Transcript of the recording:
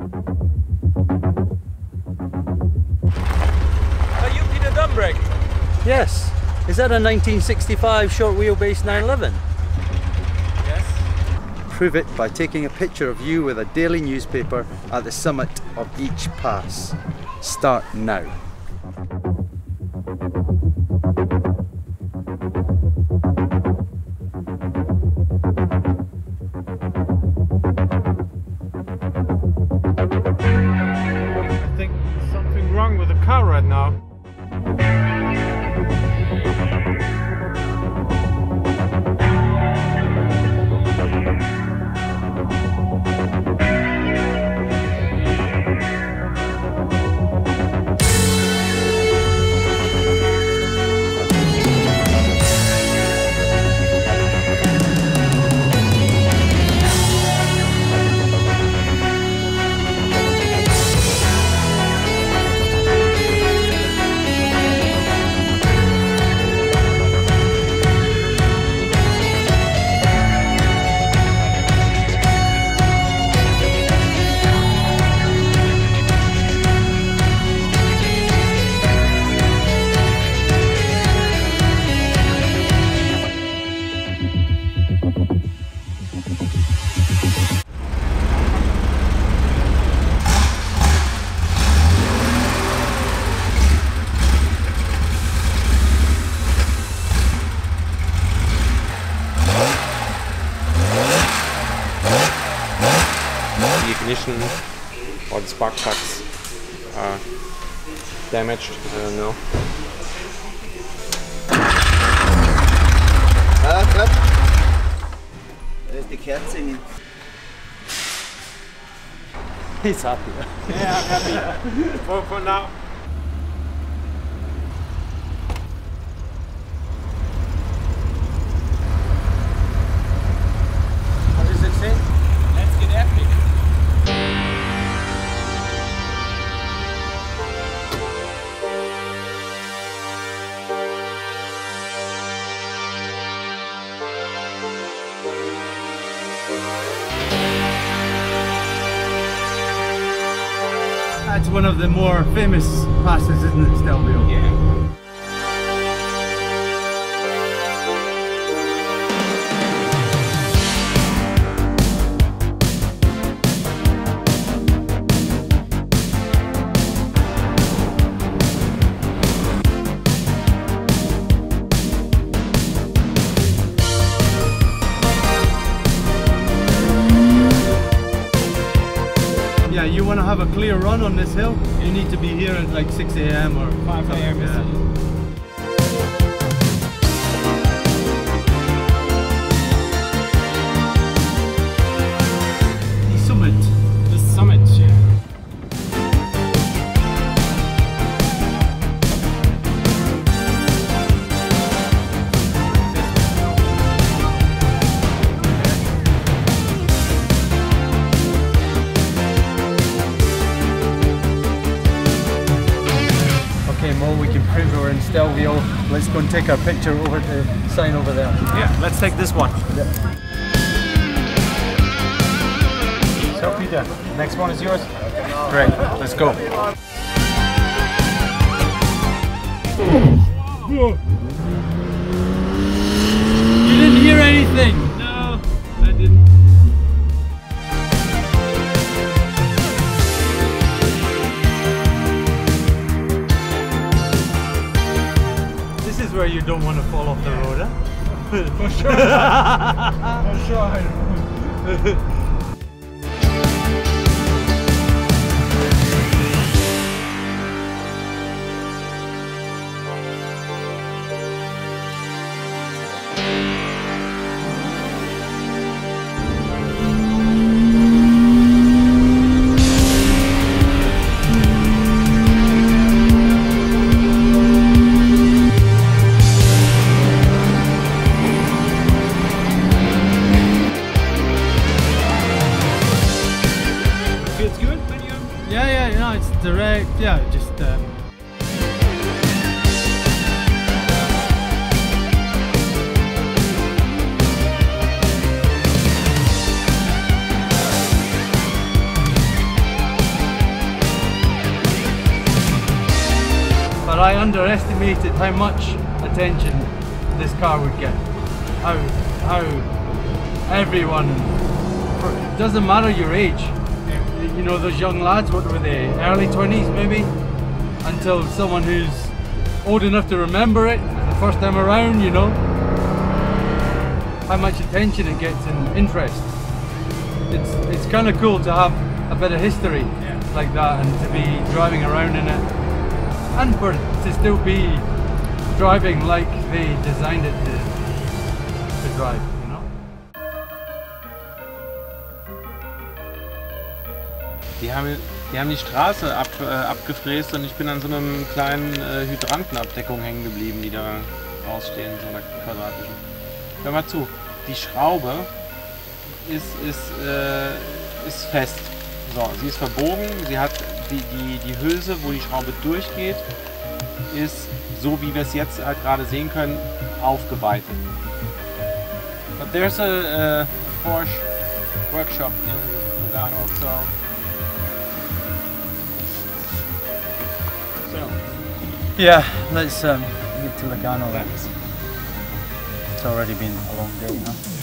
Are you Peter Dumbrecht? Yes. Is that a 1965 short wheelbase 911? Yes. Prove it by taking a picture of you with a daily newspaper at the summit of each pass. Start now. Ignition or the spark plugs are damaged. I don't know. Ah, Gott. Da ist die Kerze hin. He's happy. For, for now. One of the more famous passes, isn't it, Stelvio? Yeah. Want to have a clear run on this hill, you need to be here at like 6 a.m. or 5 a.m. Yeah. Mo, we can prove we're in Stelvio. Let's go and take our picture over the sign over there. Yeah, let's take this one. So Peter, next one is yours. Great, let's go. You didn't hear anything! Where you don't want to fall off the road, huh? For sure. For sure. direct, yeah, just um, but I underestimated how much attention this car would get. How, how everyone, doesn't matter your age, you know, those young lads, what were they, early 20s maybe? Until someone who's old enough to remember it the first time around, you know? How much attention it gets and interest. It's, it's kind of cool to have a bit of history like that and to be driving around in it. And for to still be driving like they designed it to, to drive, Die haben, die haben die Straße ab, äh, abgefräst und ich bin an so einem kleinen äh, Hydrantenabdeckung hängen geblieben, die da rausstehen, so einer quadratischen. Hör mal zu, die Schraube ist, ist, äh, ist fest. So, sie ist verbogen, sie hat die, die, die Hülse, wo die Schraube durchgeht, ist so wie wir es jetzt halt gerade sehen können, aufgeweitet. But there's a, a Porsche workshop in Lugano, So, Yeah, let's um, get to Lugano then. It's already been a long day, know?